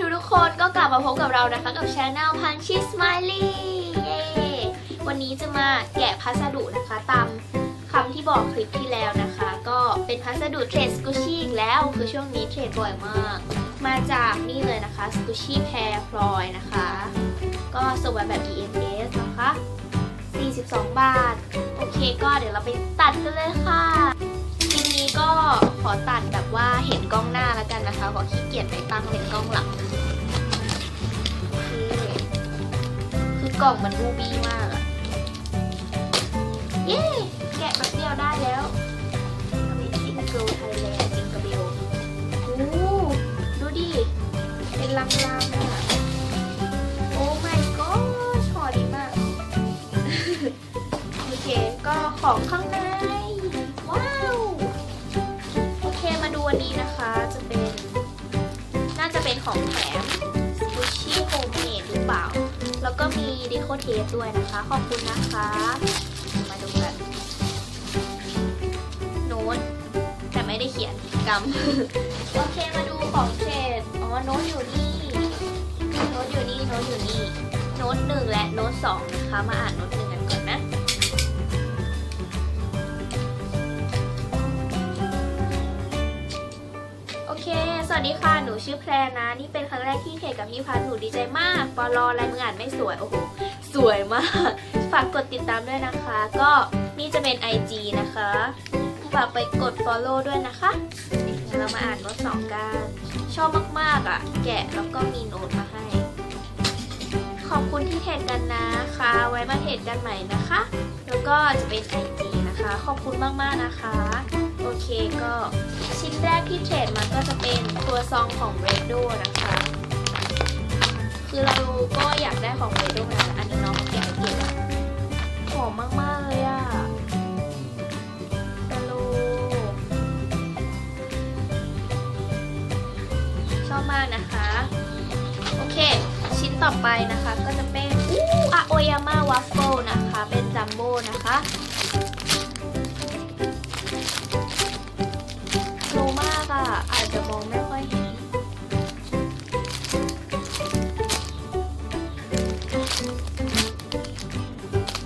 ทุกทุกๆคนก็กลับมาพบกับเรานะคะกับช anel พันชิสไมลี่เย้วันนี้จะมาแกะพัสดุนะคะตามคำที่บอกคลิปที่แล้วนะคะ ก็เป็นพัสดุเทรดสกูชี่อีกแล้วคือช่วงนี้เทรดบ่อยมาก มาจากนี่เลยนะคะสกูชี่แพรพลอยนะคะ ก็ส่งมาแบบ EMS นะคะ 42 บาท โอเคก็เดี๋ยวเราไปตัดกันเลยค่ะ นี้ก็ขอตัดแบบว่าเห็นกล้องหน้าแล้วกันนะคะ ขอขี้เกียจไปตั้งเป็นกล้องหลังโอคือกล่องมันรูบี้มากอะเย้แกะแบบเดียวได้แล้ว Amazing Girl Thailand จิงกระเบลโอ้ดูดิ เป็นลังๆอะโอ้ my god ชอดีมาก โอเค ก็ของข้าง ของแถม squishy homemade หรือเปล่า แล้วก็มี deco tape ด้วยนะคะ ขอบคุณนะคะ มาดูกัน โน้ตแต่ไม่ได้เขียนกำโอเคมาดูของ trade อ๋อโน้ตอยู่นี่ โน้ตอยู่นี่ โน้ตอยู่นี่ โน้ตหนึ่งและโน้ตสองนะคะ มาอ่านโน้ตหนึ่ง เค สวัสดีค่ะ หนูชื่อแพรนะ นี่เป็นครั้งแรกที่เทรดกับพี่พันหนูดีใจมาก ปอลอลายมืออ่านไม่สวย โอ้โห สวยมาก ฝากกดติดตามด้วยนะคะ ก็นี่จะเป็น IG นะคะ ฝากไปกด follow ด้วยนะคะเดี๋ยวเรามาอ่านโน้ตสองกัน ชอบมากๆอะ แกะแล้วก็มีโน้ตมาให้ ขอบคุณที่เทรดกันนะคะ ไว้มาเทรดกันใหม่นะคะ แล้วก็จะเป็น IG นะคะ ขอบคุณมากๆนะคะ โอเคก็ชิ้นแรกที่เทรดมาก็จะเป็นตัวซองของ r e d o นะคะ คือเราก็อยากได้ของ r e d o นะอันนี้น้องแกะเก็บหอมมากๆเลยอะตะโลชอบมากนะคะ โอเค ชิ้นต่อไปนะคะก็จะเป็นอู้อะโอยาม่าวัฟเฟิลนะคะ เป็นจัมโบ้นะคะ จจะมองไม่ค่อยเห็น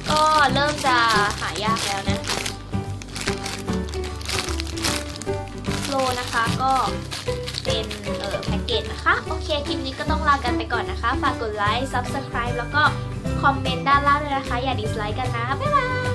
ก็เริ่มจะหายากแล้วนะโลนะคะก็เป็นเอ่อแพ็กเกจนะคะ โอเคคลิปนี้ก็ต้องลากันไปก่อนนะคะ ฝากกดไลค์ Subscribe แล้วก็คอมเมนต์ด้านล่างเลยนะคะ อย่า dislike กันนะ บ๊ายบาย